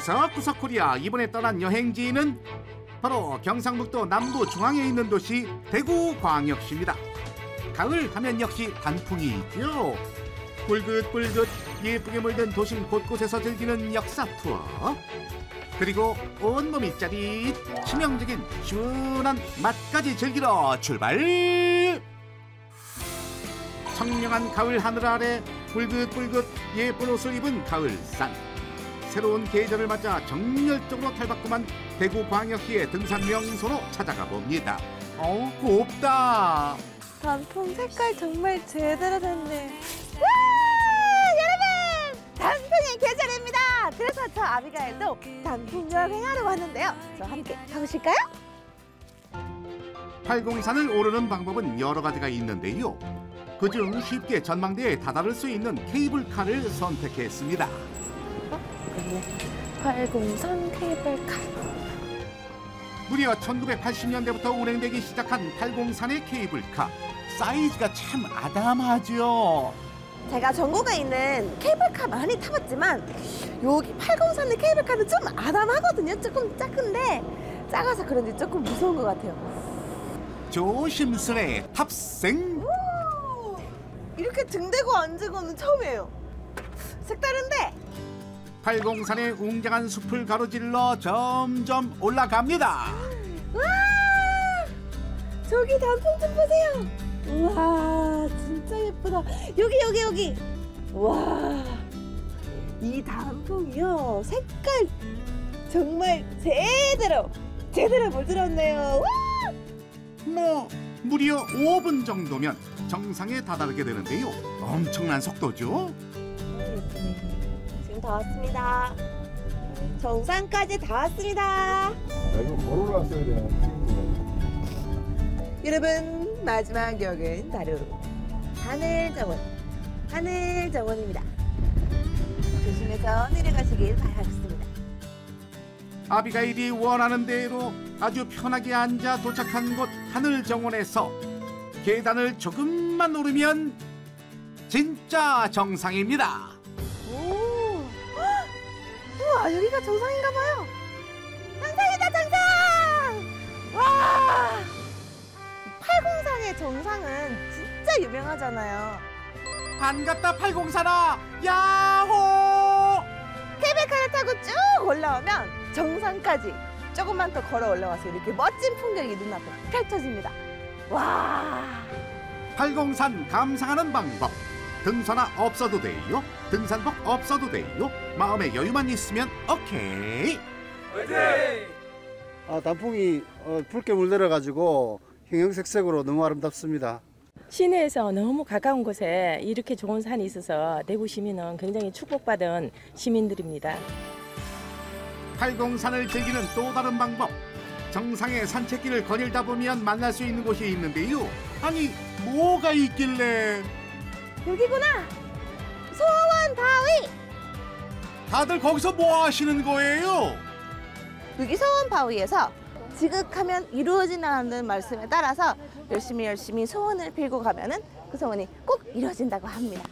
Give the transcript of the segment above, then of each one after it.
구석구석 코리아 이번에 떠난 여행지는 바로 경상북도 남부 중앙에 있는 도시 대구광역시입니다. 가을 하면 역시 단풍이 있죠. 붉긋붉긋 예쁘게 물든 도심 곳곳에서 즐기는 역사 투어. 그리고 온몸이 짜릿 치명적인 시원한 맛까지 즐기러 출발! 청명한 가을 하늘 아래 붉긋붉긋 예쁜 옷을 입은 가을산. 새로운 계절을 맞아 정열적으로 탈바꿈한 대구 광역시의 등산 명소로 찾아가 봅니다. 어우 곱다. 단풍 색깔 정말 제대로 됐네. 와! 여러분! 단풍의 계절입니다. 그래서 저 아비가일도 단풍 여행하러 왔는데요. 저 함께 가보실까요? 팔공산을 오르는 방법은 여러 가지가 있는데요. 그중 쉽게 전망대에 다다를 수 있는 케이블카를 선택했습니다. 그러네. 팔공산 케이블카. 무려 1980년대부터 운행되기 시작한 팔공산의 케이블카. 사이즈가 참 아담하죠. 제가 전국에 있는 케이블카 많이 타봤지만 여기 팔공산의 케이블카는 좀 아담하거든요. 조금 작은데 작아서 그런지 조금 무서운 것 같아요. 조심스레 탑승. 이렇게 등 대고 앉은 거는 처음이에요. 색다른데 팔공산의 웅장한 숲을 가로질러 점점 올라갑니다. 와 저기 단풍 좀 보세요. 우와 진짜 예쁘다. 여기 여기 여기. 와 이 단풍이요 색깔 정말 제대로 제대로 물들었네요. 와! 뭐 무려 5분 정도면 정상에 다다르게 되는데요. 엄청난 속도죠. 다 왔습니다. 정상까지 다 왔습니다. 야, 이거 걸어 올랐어야 돼. 여러분 마지막 역은 바로 하늘정원 하늘정원입니다 조심해서 내려가시길 바라겠습니다 아비가일이 원하는 대로 아주 편하게 앉아 도착한 곳 하늘정원에서 계단을 조금만 오르면 진짜 정상입니다. 오 헉! 우와 여기가 정상인가 봐요 정상이다 정상 와 팔공산의 정상은 진짜 유명하잖아요 반갑다 팔공사라 야호! 케이블카를 타고 쭉 올라오면 정상까지 조금만 더 걸어 올라와서 이렇게 멋진 풍경이 눈앞에 펼쳐집니다. 와, 팔공산 감상하는 방법. 등산화 없어도 돼요. 등산복 없어도 돼요. 마음에 여유만 있으면 오케이. 아, 단풍이 어, 붉게 물들어 가지고 형형색색으로 너무 아름답습니다. 시내에서 너무 가까운 곳에 이렇게 좋은 산이 있어서 대구 시민은 굉장히 축복받은 시민들입니다. 팔공산을 즐기는 또 다른 방법. 정상의 산책길을 거닐다 보면 만날 수 있는 곳이 있는데요. 아니 뭐가 있길래 여기구나. 소원 바위. 다들 거기서 뭐 하시는 거예요? 여기 소원 바위에서 지극하면 이루어진다는 말씀에 따라서 열심히 열심히 소원을 빌고 가면은 그 소원이 꼭 이루어진다고 합니다.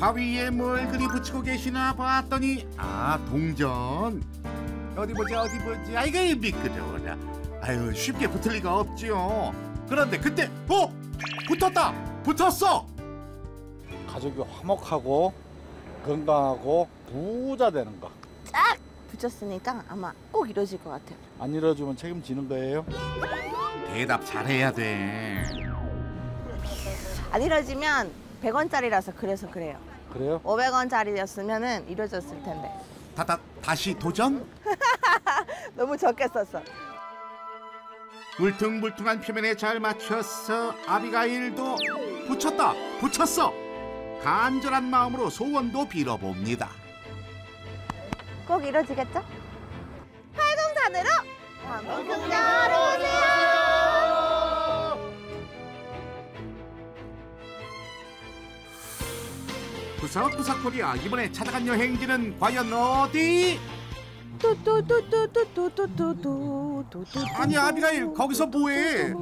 바위에 뭘 그리 붙이고 계시나 봤더니 아 동전 어디 보자 어디 보자 아이고 미끄러워라 아유 쉽게 붙을 리가 없지요 그런데 그때 어 붙었다 붙었어 가족이 화목하고 건강하고 부자 되는 거. 딱 붙였으니까 아마 꼭 이루어질 것 같아요. 안 이뤄주면 책임지는 거예요. 대답 잘해야 돼 안 이루어지면 100원짜리라서 그래서 그래요. 그래요? 500원짜리였으면 은 이루어졌을 텐데. 다, 다, 다시 도전 너무 적게 썼어. 울퉁불퉁한 표면에 잘 맞췄어 아비가일도 붙였다 붙였어 간절한 마음으로 소원도 빌어봅니다. 꼭 이루어지겠죠? 팔공산으로 왕궁극장으로 오세요! 구석구석 코리아 이번에 찾아간 여행지는 과연 어디? 아니 아비가 거기서 뭐해?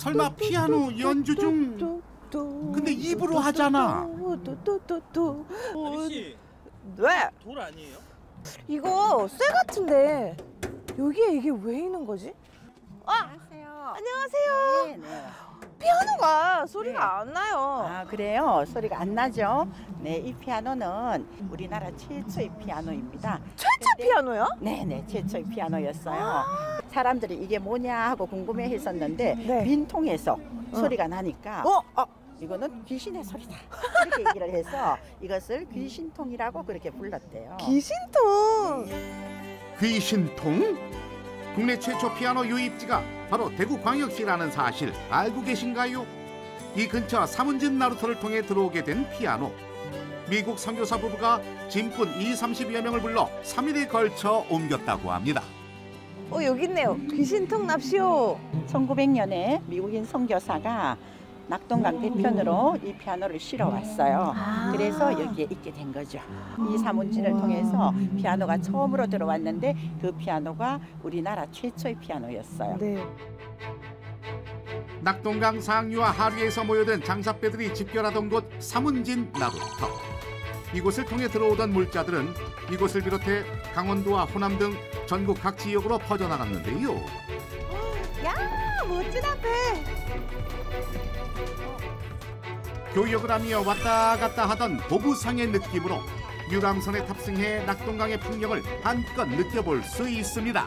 설마 피아노 연주 중 근데 입으로 하잖아. 또또또또 아저씨 네. 돌 아니에요? 이거 쇠 같은데 여기에 이게 왜 있는 거지? 아, 안녕하세요. 안녕하세요. 네, 네. 피아노가 소리가 네. 안 나요. 아 그래요? 소리가 안 나죠? 네, 이 피아노는 우리나라 최초의 피아노입니다. 최초 근데- 피아노요? 네네, 최초의 피아노였어요. 사람들이 이게 뭐냐 하고 궁금해 했었는데 네. 빈통에서 소리가 나니까 어? 아, 이거는 귀신의 소리다 이렇게 얘기를 해서 이것을 귀신통이라고 그렇게 불렀대요. 귀신통. 귀신통? 국내 최초 피아노 유입지가 바로 대구광역시라는 사실 알고 계신가요? 이 근처 사문진 나루터를 통해 들어오게 된 피아노. 미국 선교사 부부가 짐꾼 2, 30여 명을 불러 3일에 걸쳐 옮겼다고 합니다. 어 여기 있네요. 귀신통 납시오. 1900년에 미국인 선교사가 낙동강 대편으로 이 피아노를 실어 왔어요. 아. 그래서 여기에 있게 된 거죠. 이 사문진을 통해서 피아노가 처음으로 들어왔는데 그 피아노가 우리나라 최초의 피아노였어요. 네. 낙동강 상류와 하류에서 모여든 장사배들이 집결하던 곳 사문진 나루터. 이곳을 통해 들어오던 물자들은 이곳을 비롯해 강원도와 호남 등 전국 각 지역으로 퍼져나갔는데요. 야 멋진 앞에. 교역을 하며 왔다 갔다 하던 보부상의 느낌으로 유람선에 탑승해 낙동강의 풍경을 한껏 느껴볼 수 있습니다.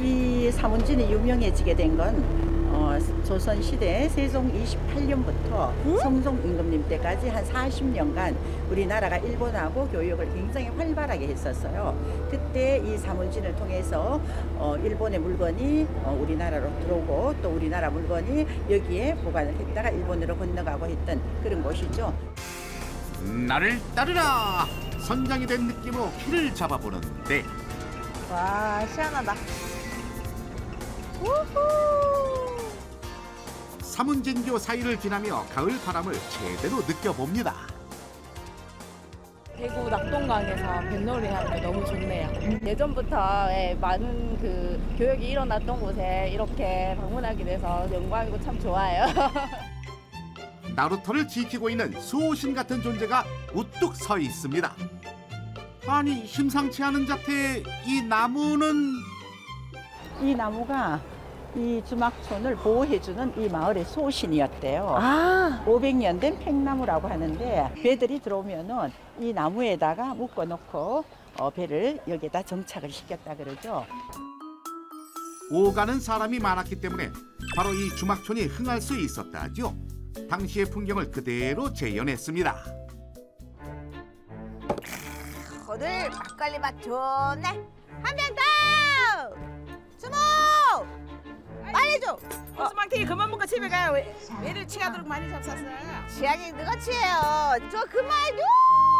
이 사문진이 유명해지게 된건 어, 조선 시대 세종 28년부터 성종 임금님 때까지 한 40년간 우리나라가 일본하고 교역을 굉장히 활발하게 했었어요. 그때 이 사문진을 통해서 어, 일본의 물건이 어, 우리나라로 들어오고 또 우리나라 물건이 여기에 보관을 했다가 일본으로 건너가고 했던 그런 곳이죠. 나를 따르라! 선장이 된 느낌으로 키를 잡아보는데 와 시원하다. 우후. 사문진교 사이를 지나며 가을 바람을 제대로 느껴봅니다. 대구 낙동강에서 뱃놀이 하는 게 너무 좋네요. 예전부터 예, 많은 그 교역이 일어났던 곳에 이렇게 방문하게 돼서 영광이고 참 좋아요. 나루토를 지키고 있는 수호신 같은 존재가 우뚝 서 있습니다. 아니 심상치 않은 자태의 이 나무는 이 나무가 이 주막촌을 보호해주는 이 마을의 소신이었대요. 아 500년 된 팽나무라고 하는데 배들이 들어오면은 이 나무에다가 묶어놓고 어, 배를 여기다 정착을 시켰다 그러죠. 오가는 사람이 많았기 때문에 바로 이 주막촌이 흥할 수 있었다죠. 당시의 풍경을 그대로 재현했습니다. 오늘 막걸리 맛 좋네. 한 병 더. 주모. 빨리 줘. 호수망탱이 그만 먹고 집에 가요. 왜, 왜 이렇게 취하도록 많이 잡쌌어요? 취향이 누가 취해요? 저 그만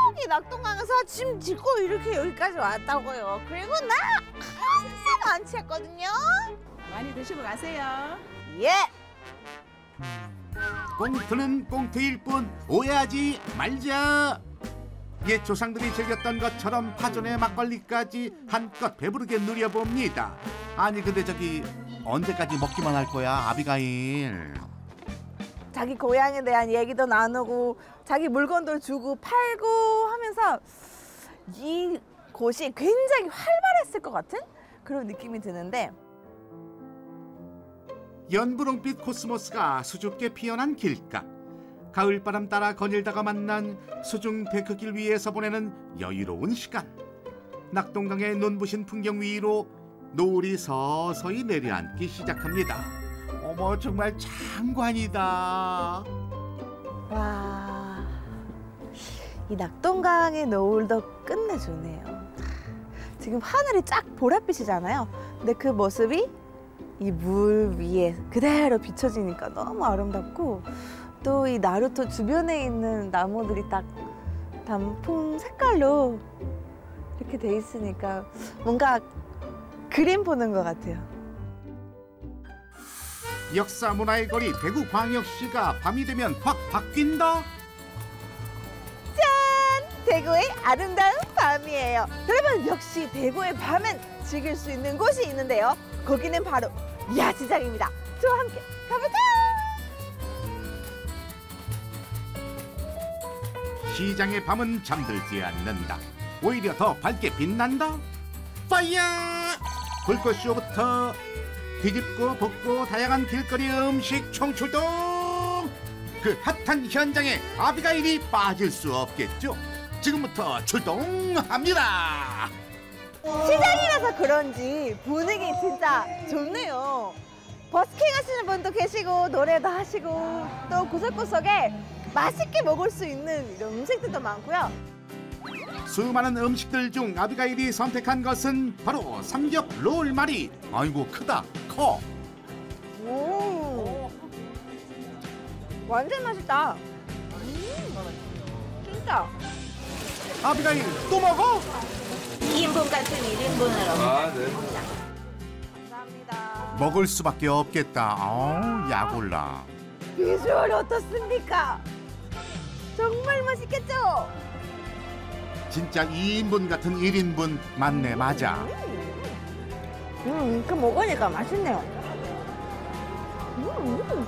여기 낙동강에서 짐 짓고 이렇게 여기까지 왔다고요. 그리고 나 항상 안 취했거든요. 많이 드시고 가세요. 예. 꽁트는 꽁트일 뿐 오해하지 말자. 옛 조상들이 즐겼던 것처럼 파전의 막걸리까지 한껏 배부르게 누려봅니다. 아니 근데 저기 언제까지 먹기만 할 거야 아비가일? 자기 고향에 대한 얘기도 나누고 자기 물건도 주고 팔고 하면서 이 곳이 굉장히 활발했을 것 같은 그런 느낌이 드는데 연분홍빛 코스모스가 수줍게 피어난 길가. 가을바람 따라 거닐다가 만난 수중 데크길 위에서 보내는 여유로운 시간. 낙동강의 눈부신 풍경 위로 노을이 서서히 내려앉기 시작합니다. 어머 정말 장관이다. 와, 이 낙동강의 노을도 끝내주네요. 지금 하늘이 쫙 보랏빛이잖아요. 근데 그 모습이 이 물 위에 그대로 비춰지니까 너무 아름답고 또 이 나루토 주변에 있는 나무들이 딱 단풍 색깔로 이렇게 돼 있으니까 뭔가 그림 보는 것 같아요. 역사 문화의 거리 대구 광역시가 밤이 되면 확 바뀐다. 대구의 아름다운 밤이에요. 여러분 역시 대구의 밤은 즐길 수 있는 곳이 있는데요. 거기는 바로 야시장입니다. 저와 함께 가볼까 시장의 밤은 잠들지 않는다. 오히려 더 밝게 빛난다. 파이어! 불꽃쇼부터 뒤집고 볶고 다양한 길거리 음식 총출동! 그 핫한 현장에 아비가일이 빠질 수 없겠죠. 지금부터 출동합니다. 시장이라서 그런지 분위기 진짜 좋네요. 버스킹 하시는 분도 계시고 노래도 하시고 또 구석구석에 맛있게 먹을 수 있는 이런 음식들도 많고요. 수많은 음식들 중 아비가일이 선택한 것은 바로 삼겹 롤말이 아이고 크다 커 오, 완전 맛있다. 음, 진짜. 아비가일 또 먹어? 2인분 같은 1인분으로. 아, 네. 감사합니다. 먹을 수밖에 없겠다 어우 야골라 비주얼 어떻습니까? 정말 맛있겠죠? 진짜 2인분 같은 1인분 맞네 맞아. 음, 그 먹으니까 맛있네요. 음,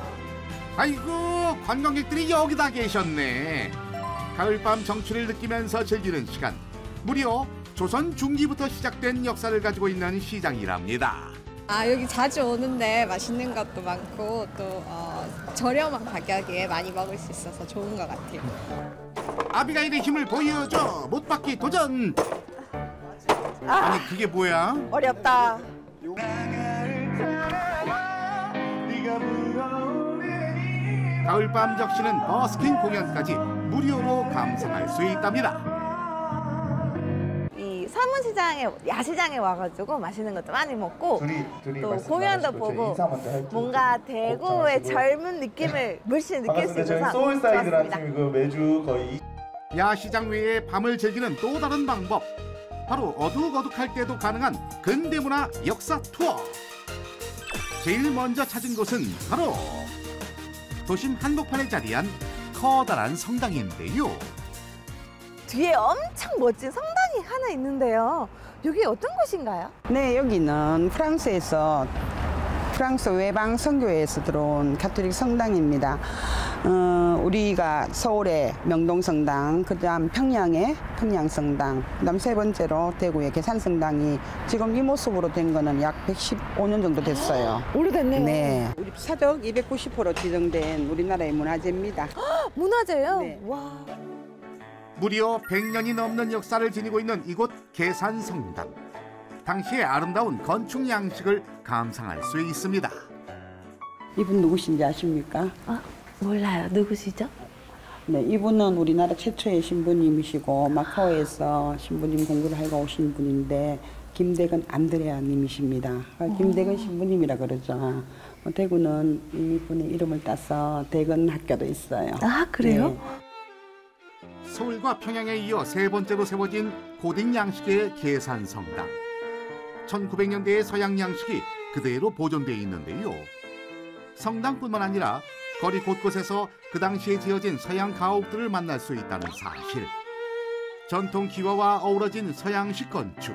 아이고 관광객들이 여기다 계셨네. 가을밤 정취를 느끼면서 즐기는 시간. 무려 조선 중기부터 시작된 역사를 가지고 있는 시장이랍니다. 아 여기 자주 오는데 맛있는 것도 많고 또 어, 저렴한 가격에 많이 먹을 수 있어서 좋은 것 같아요. 아비가일의 힘을 보여줘 못 받기 도전 아, 아니 그게 뭐야? 어렵다. 가을밤 적시는 버스킹 공연까지 무료로 감상할 수 있답니다. 이 서문시장에 야시장에 와가지고 맛있는 것도 많이 먹고 둘이 둘이 또 공연도 보고. 뭔가 대구의. 젊은 느낌을 물씬 느낄 수 있어서 소울사이드 좋았습니다. 아침 그 매주 거의 야시장 외에 밤을 즐기는 또 다른 방법 바로 어둑어둑할 때도 가능한 근대문화 역사 투어 제일 먼저 찾은 곳은 바로 도심 한복판에 자리한 커다란 성당인데요 뒤에 엄청 멋진 성당 이 하나 있는데요. 여기 어떤 곳인가요? 네, 여기는 프랑스에서 프랑스 외방 선교회에서 들어온 가톨릭 성당입니다. 어, 우리가 서울의 명동성당, 그다음 평양의 평양성당, 그다음 세 번째로 대구의 계산성당이 지금 이 모습으로 된 거는 약 115년 정도 됐어요. 오래됐네요. 네, 우리 사적 290호로 지정된 우리나라의 문화재입니다. 문화재요? 네. 와. 무려 100년이 넘는 역사를 지니고 있는 이곳 계산성당 당시의 아름다운 건축 양식을 감상할 수 있습니다 이분 누구신지 아십니까? 몰라요. 누구시죠? 네, 이분은 우리나라 최초의 신부님이시고 마카오에서 신부님 공부를 하고 오신 분인데 김대근 안드레아님이십니다. 아, 김대근 신부님이라 그러죠. 어, 대구는 이분의 이름을 따서 대근 학교도 있어요. 아, 그래요? 네. 서울과 평양에 이어 세 번째로 세워진 고딕 양식의 계산성당. 1900년대의 서양 양식이 그대로 보존되어 있는데요. 성당뿐만 아니라 거리 곳곳에서 그 당시에 지어진 서양 가옥들을 만날 수 있다는 사실. 전통 기와와 어우러진 서양식 건축.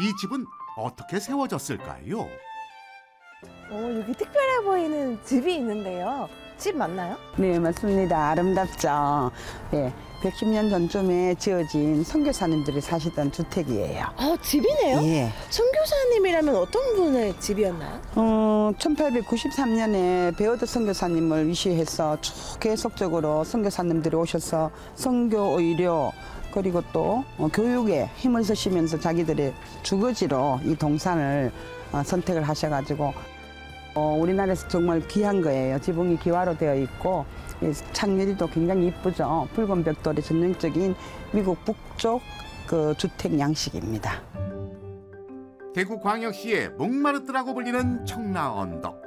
이 집은 어떻게 세워졌을까요? 어, 여기 특별해 보이는 집이 있는데요. 집 맞나요? 네, 맞습니다. 아름답죠. 네, 110년 전쯤에 지어진 선교사님들이 사시던 주택이에요. 아, 집이네요? 예. 선교사님이라면 어떤 분의 집이었나요? 어, 1893년에 베어드 선교사님을 위시해서 쭉 계속적으로 선교사님들이 오셔서 선교 의료 그리고 또 어, 교육에 힘을 쓰시면서 자기들의 주거지로 이 동산을 어, 선택을 하셔가지고 어, 우리나라에서 정말 귀한 거예요. 지붕이 기와로 되어 있고 예, 창유리도 굉장히 이쁘죠. 붉은 벽돌의 전형적인 미국 북쪽 그 주택 양식입니다. 대구광역시의 목마르트라고 불리는 청라 언덕.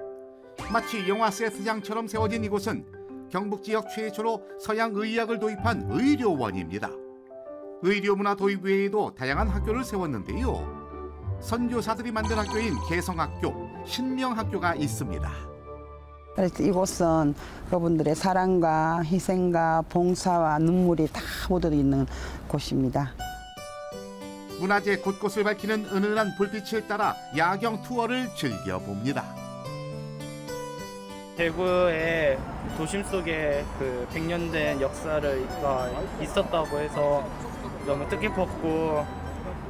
마치 영화 세트장처럼 세워진 이곳은 경북 지역 최초로 서양 의학을 도입한 의료원입니다. 의료문화 도입 외에도 다양한 학교를 세웠는데요. 선교사들이 만든 학교인 개성학교, 신명학교가 있습니다. 이곳은 그분들의 사랑과 희생과 봉사와 눈물이 다 묻어 있는 곳입니다. 문화재 곳곳을 밝히는 은은한 불빛을 따라 야경 투어를 즐겨봅니다. 대구의 도심 속에 그 100년 된 역사를 가 있었다고 해서 너무 뜻깊었고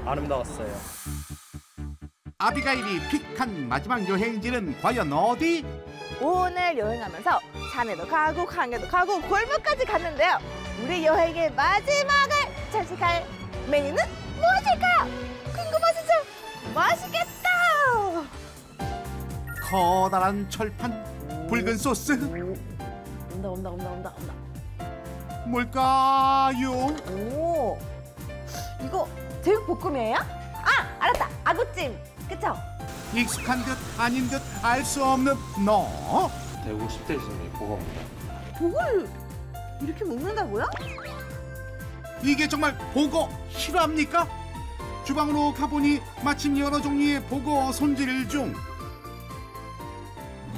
아름다웠어요. 아비가일이 픽한 마지막 여행지는 과연 어디? 오늘 여행하면서 산에도 가고 강에도 가고 골목까지 갔는데요. 우리 여행의 마지막을 장식할 메뉴는 무엇일까요? 궁금하시죠? 맛있겠다! 커다란 철판, 붉은 소스, 온다 온다 온다 온다 온다. 뭘까요? 오, 이거 제육볶음이에요? 아, 알았다. 아구찜. 그쵸? 익숙한 듯 아닌 듯 알 수 없는 너. 대구 10대 시장의 보고입니다. 복을 이렇게 먹는다고요? 이게 정말 보고 실화입니까? 주방으로 가보니 마침 여러 종류의 보고 손질 중.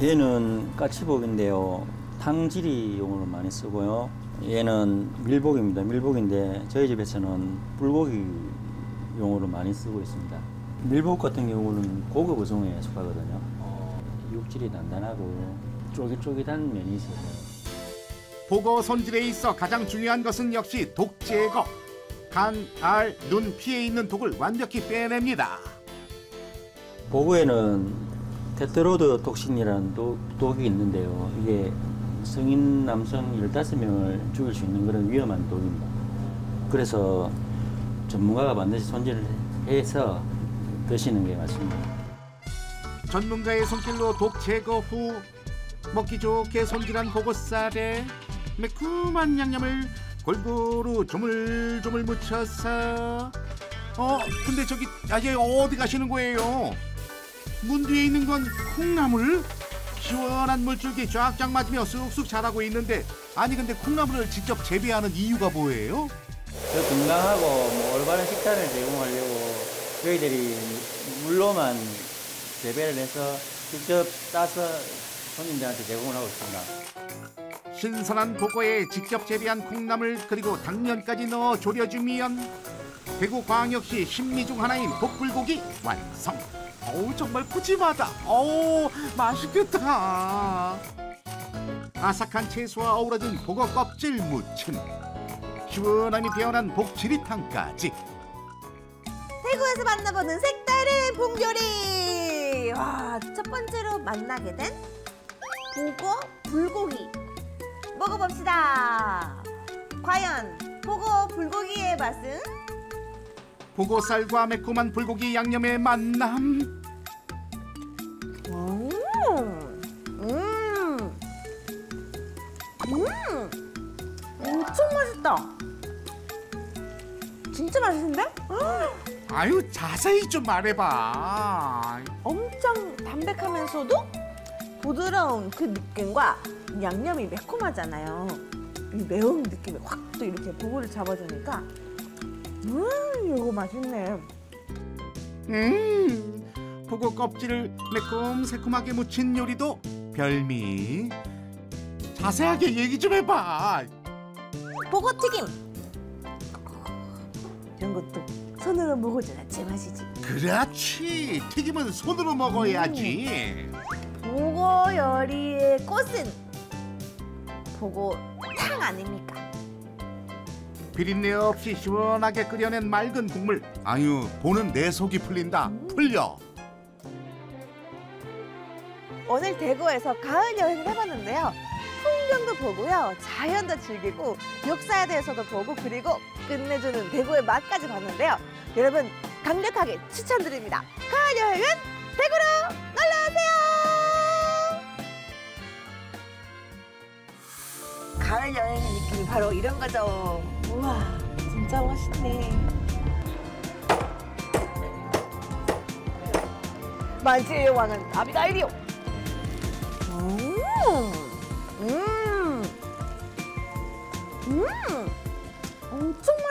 얘는 까치복인데요. 탕지리용으로 많이 쓰고요. 얘는 밀복입니다. 밀복인데 저희 집에서는 불고기용으로 많이 쓰고 있습니다. 밀복 같은 경우는 고급 어종에 속하거든요. 어, 육질이 단단하고 쫄깃쫄깃한 면이 있어요. 보고 손질에 있어 가장 중요한 것은 역시 독 제거. 간, 알, 눈, 피에 있는 독을 완벽히 빼냅니다. 보고에는 테트로드 톡신이라는 독, 독이 있는데요. 이게 성인 남성 15명을 죽일 수 있는 그런 위험한 독입니다. 그래서 전문가가 반드시 손질을 해서 드시는 게 맞습니다. 전문가의 손길로 독 제거 후 먹기 좋게 손질한 보고살에 매콤한 양념을 골고루 조물조물 묻혀서 어 근데 저기 아예 어디 가시는 거예요? 문 뒤에 있는 건 콩나물? 시원한 물줄기 쫙쫙 맞으며 쑥쑥 자라고 있는데 아니 근데 콩나물을 직접 재배하는 이유가 뭐예요? 더 건강하고 뭐 올바른 식단을 제공하려고 저희들이 물로만 재배를 해서 직접 따서 손님들한테 제공을 하고 있습니다. 신선한 보고에 직접 재배한 콩나물 그리고 당면까지 넣어 졸여주면 대구 광역시 신미 중 하나인 복불고기 완성. 어우 정말 푸짐하다. 어우 맛있겠다. 아삭한 채소와 어우러진 보고 껍질 무침. 시원함이 배어난 복지리탕까지. 대구에서 만나보는 색다른 봉조리. 와, 첫 번째로 만나게 된 보고 불고기. 먹어봅시다. 과연 보고 불고기의 맛은? 보고살과 매콤한 불고기 양념의 만남. 아유 자세히 좀 말해봐. 엄청 담백하면서도 부드러운 그 느낌과 양념이 매콤하잖아요. 이 매운 느낌이 확 또 이렇게 보고를 잡아주니까 음 이거 맛있네. 음, 보고 껍질을 매콤 새콤하게 무친 요리도 별미. 자세하게 얘기 좀 해봐. 보고 튀김 것도 손으로 먹어줘야 제맛이지. 그렇지. 튀김은 손으로 먹어야지. 보고 요리의 꽃은 보고 탕 아닙니까? 비린내 없이 시원하게 끓여낸 맑은 국물. 아유, 보는 내 속이 풀린다. 풀려. 오늘 대구에서 가을 여행을 해봤는데요. 풍경도 보고요, 자연도 즐기고 역사에 대해서도 보고 그리고 끝내주는 대구의 맛까지 봤는데요. 여러분 강력하게 추천드립니다. 가을 여행은 대구로 놀러 오세요. 가을 여행의 느낌이 바로 이런 거죠. 우와, 진짜 멋있네. 만지의 왕은 아비가일이요. 음, 음, 음, 엄청.